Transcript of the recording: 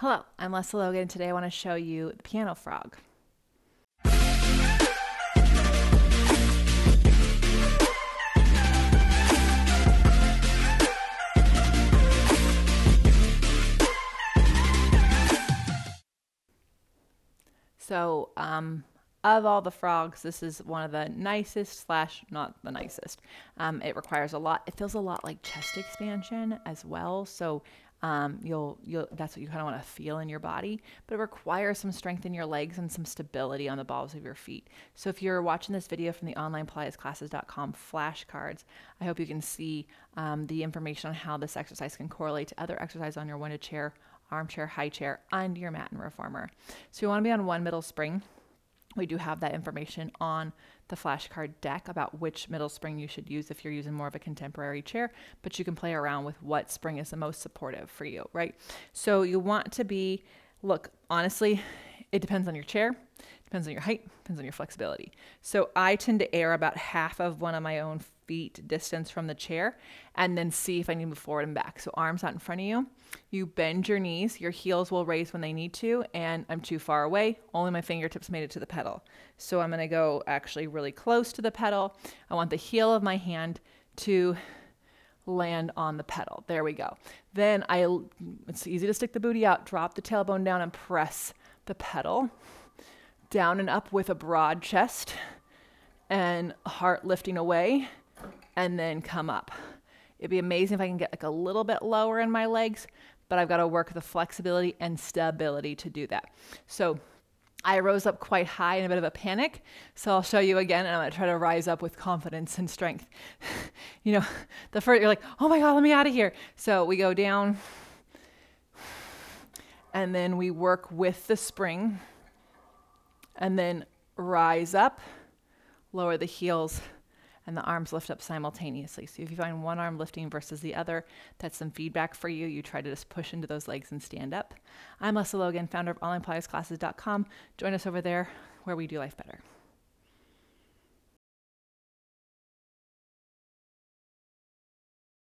Hello, I'm Lesley Logan, and today I want to show you the piano frog. So, um, of all the frogs, this is one of the nicest slash not the nicest. Um, it requires a lot. It feels a lot like chest expansion as well. So um, you'll you'll that's what you kind of want to feel in your body. But it requires some strength in your legs and some stability on the balls of your feet. So if you're watching this video from the online pilatesclasses.com flashcards, I hope you can see um, the information on how this exercise can correlate to other exercises on your Wunda Chair, armchair, high chair, and your mat and reformer. So you want to be on one middle spring we do have that information on the flashcard deck about which middle spring you should use if you're using more of a contemporary chair, but you can play around with what spring is the most supportive for you, right? So you want to be, look, honestly, it depends on your chair, depends on your height, depends on your flexibility. So I tend to err about half of one of my own feet distance from the chair and then see if I need to move forward and back. So arms out in front of you. You bend your knees, your heels will raise when they need to, and I'm too far away. Only my fingertips made it to the pedal. So I'm gonna go actually really close to the pedal. I want the heel of my hand to land on the pedal. There we go. Then I, it's easy to stick the booty out, drop the tailbone down and press the pedal down and up with a broad chest and heart lifting away and then come up. It'd be amazing if I can get like a little bit lower in my legs, but I've got to work the flexibility and stability to do that. So I rose up quite high in a bit of a panic. So I'll show you again and I'm going to try to rise up with confidence and strength. you know, the first, you're like, oh my God, let me out of here. So we go down and then we work with the spring and then rise up, lower the heels and the arms lift up simultaneously. So if you find one arm lifting versus the other, that's some feedback for you. You try to just push into those legs and stand up. I'm Lesley Logan, founder of OnlinePilatesClasses.com. Join us over there where we do life better.